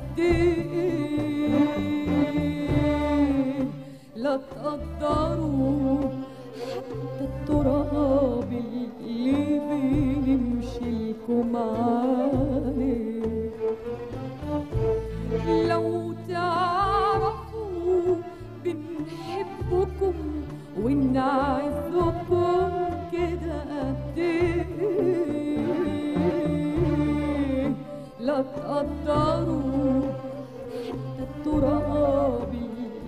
الدين. لا تقدروا حتى التراب اللي بيمشي لكم عليه. لو تعرفوا بنحبكم ونعزكم تقدروا حتى التراب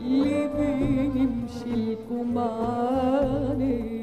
اللي بيمشي لكم عليه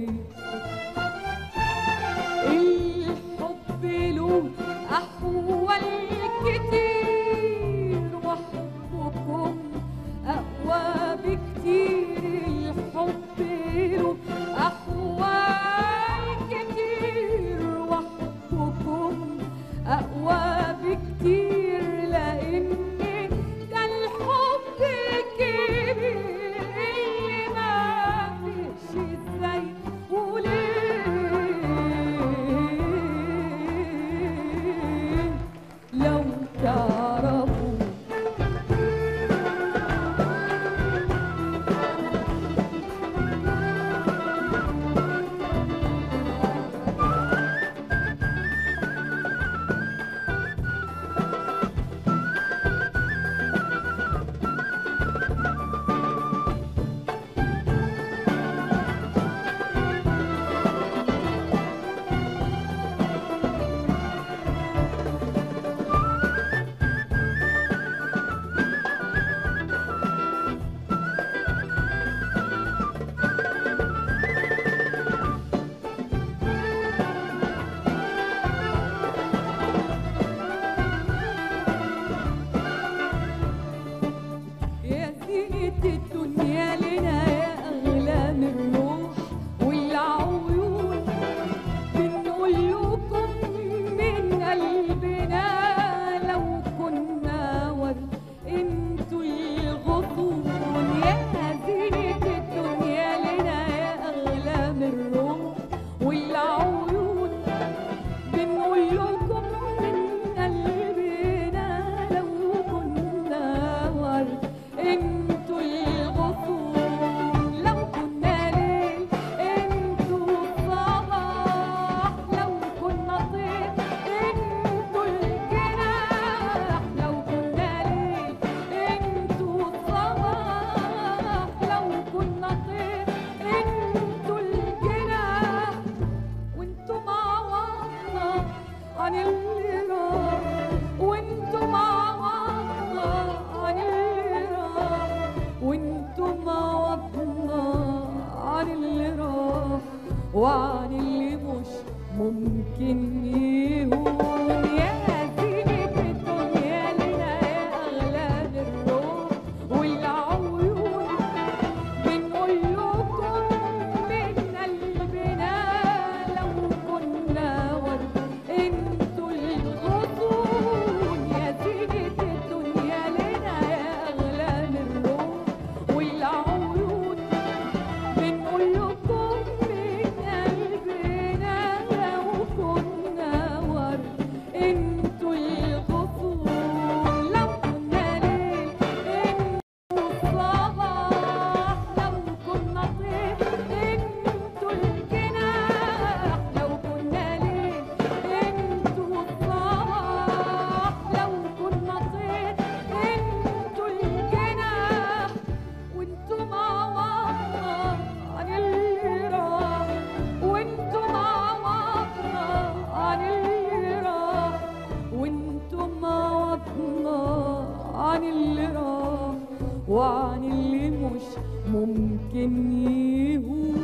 وعن اللي مش ممكن يهون.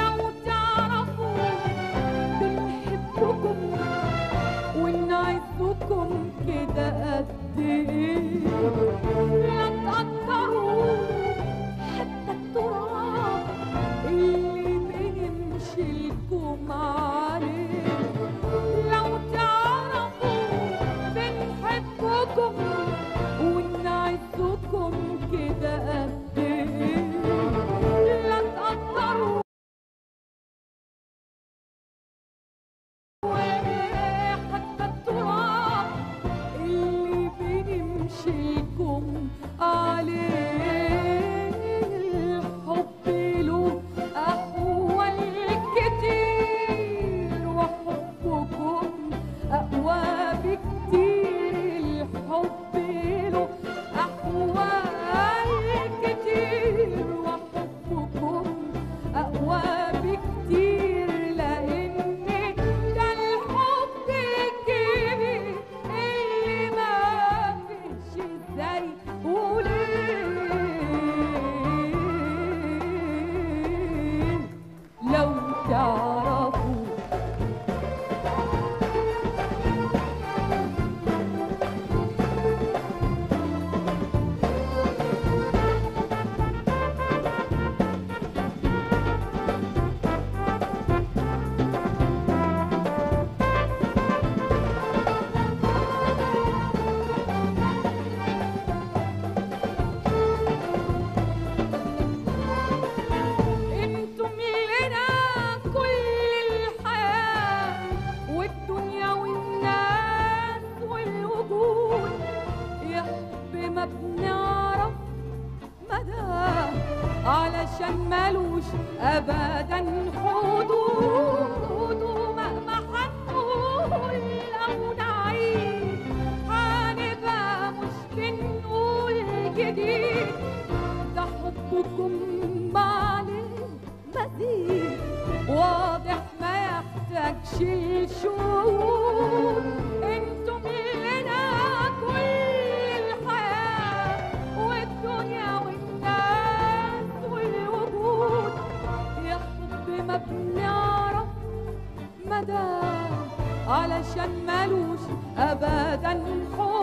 لو تعرفوا بنحبكم ونعزكم كده قد إيه. لا تقدروا حتى التراب اللي بنمشي لكم عليه. علشان ملوش ابدا حدود